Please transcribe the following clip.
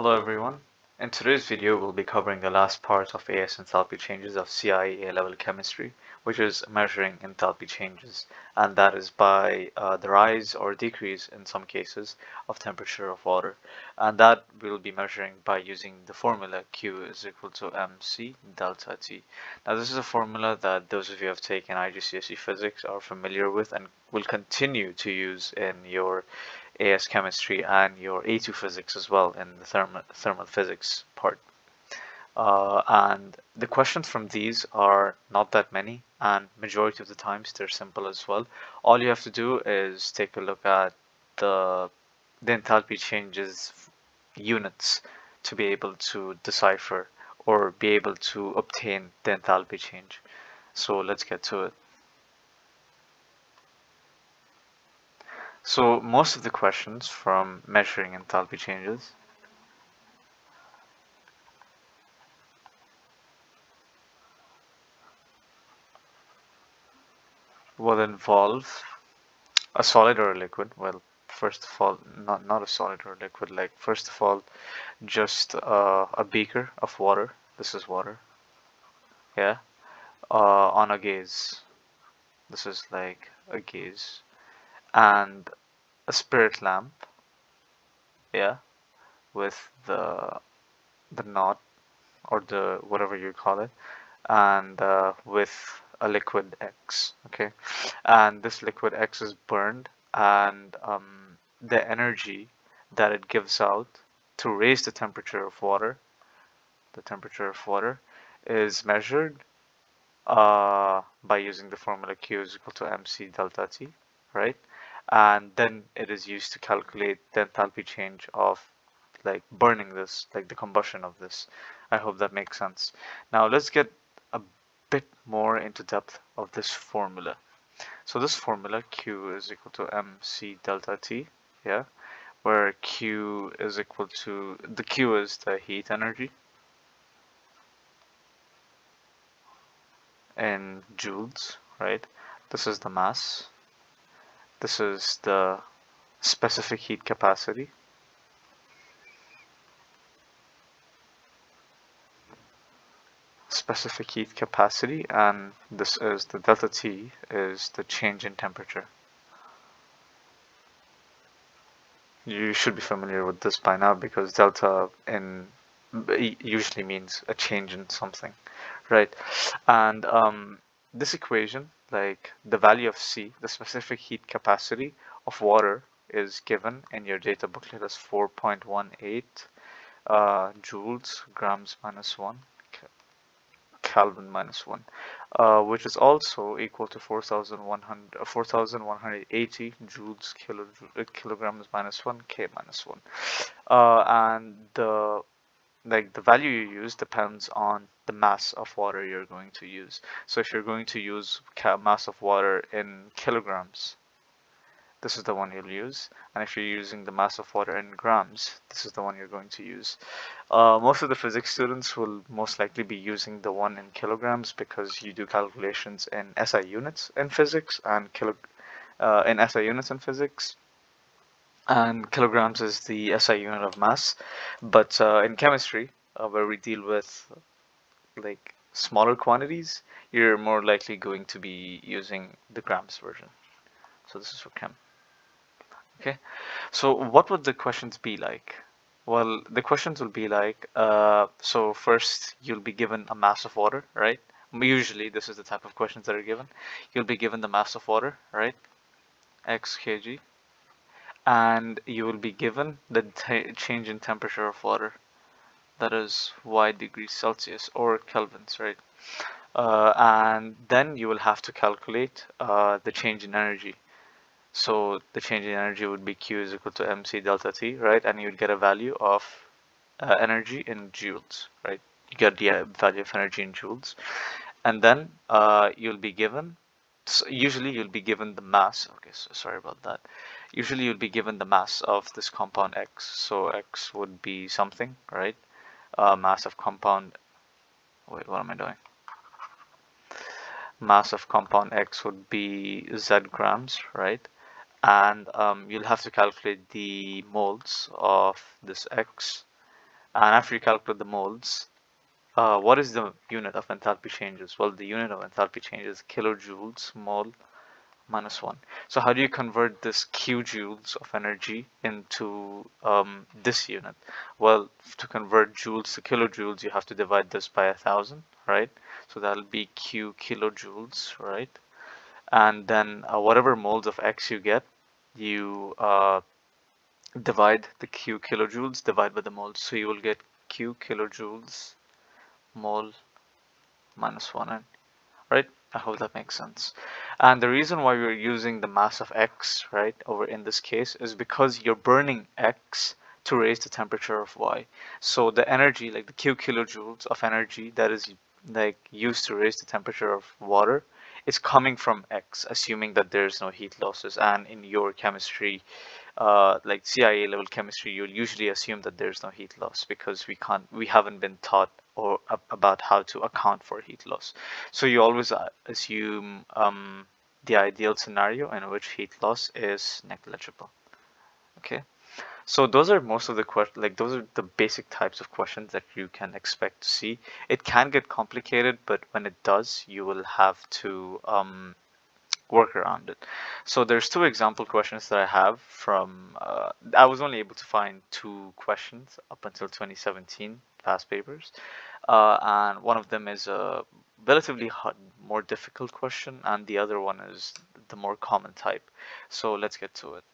Hello everyone. In today's video we'll be covering the last part of AS enthalpy changes of CIE A-level chemistry which is measuring enthalpy changes and that is by uh, the rise or decrease in some cases of temperature of water and that we'll be measuring by using the formula Q is equal to mc delta T. Now this is a formula that those of you who have taken IGCSE physics are familiar with and will continue to use in your AS chemistry and your A2 physics as well in the thermal, thermal physics part. Uh, and the questions from these are not that many and majority of the times they're simple as well. All you have to do is take a look at the, the enthalpy changes units to be able to decipher or be able to obtain the enthalpy change. So let's get to it. So most of the questions from measuring enthalpy changes will involve a solid or a liquid. Well, first of all, not, not a solid or a liquid, like first of all, just uh, a beaker of water. This is water. Yeah. Uh, on a gaze. This is like a gaze and a spirit lamp yeah with the the knot or the whatever you call it and uh, with a liquid X okay? And this liquid X is burned and um, the energy that it gives out to raise the temperature of water the temperature of water is measured uh, by using the formula Q is equal to mc delta T right and then it is used to calculate the enthalpy change of like burning this like the combustion of this. I hope that makes sense. Now let's get a bit more into depth of this formula. So this formula Q is equal to mc delta T yeah where Q is equal to the Q is the heat energy in joules right? This is the mass this is the specific heat capacity. Specific heat capacity and this is the delta T is the change in temperature. You should be familiar with this by now because delta in usually means a change in something, right? And um, this equation like the value of C, the specific heat capacity of water is given in your data booklet as 4.18 uh, joules grams minus 1 Kelvin minus 1 uh, which is also equal to 4100 uh, 4180 joules kilo, uh, kilograms minus 1 K minus 1 uh, and the like the value you use depends on the mass of water you're going to use. So if you're going to use mass of water in kilograms, this is the one you'll use. And if you're using the mass of water in grams, this is the one you're going to use. Uh, most of the physics students will most likely be using the one in kilograms because you do calculations in SI units in physics and kilo, uh, in SI units in physics and kilograms is the SI unit of mass. But uh, in chemistry, uh, where we deal with like smaller quantities, you're more likely going to be using the grams version. So this is for chem. Okay, so what would the questions be like? Well, the questions will be like, uh, so first you'll be given a mass of water, right? Usually this is the type of questions that are given. You'll be given the mass of water, right? X kg and you will be given the change in temperature of water that is y degrees Celsius or kelvins right uh, and then you will have to calculate uh, the change in energy. So the change in energy would be q is equal to mc delta t right? And you would get a value of uh, energy in joules right? You get the uh, value of energy in joules. And then uh, you'll be given so usually you'll be given the mass okay so sorry about that. Usually you'll be given the mass of this compound X. So X would be something, right? Uh, mass of compound, wait, what am I doing? Mass of compound X would be Z grams, right? And um, you'll have to calculate the moles of this X and after you calculate the moles, uh, what is the unit of enthalpy changes? Well, the unit of enthalpy changes kilojoules mole minus 1. So how do you convert this q joules of energy into um, this unit? Well, to convert joules to kilojoules, you have to divide this by a thousand, right? So that'll be q kilojoules, right? And then uh, whatever moles of x you get, you uh, divide the q kilojoules, divide by the moles. So you will get q kilojoules mole minus 1, right? I hope that makes sense. And the reason why we're using the mass of X, right, over in this case is because you're burning X to raise the temperature of Y. So the energy, like the Q kilojoules of energy that is like used to raise the temperature of water is coming from X, assuming that there's no heat losses. And in your chemistry, uh, like CIE A level chemistry, you'll usually assume that there's no heat loss because we can't, we haven't been taught or about how to account for heat loss. So you always uh, assume um, the ideal scenario in which heat loss is negligible. Okay, so those are most of the questions, like those are the basic types of questions that you can expect to see. It can get complicated, but when it does, you will have to um, work around it. So there's two example questions that I have from, uh, I was only able to find two questions up until 2017 past papers. Uh, and one of them is a relatively hard, more difficult question and the other one is the more common type. So let's get to it.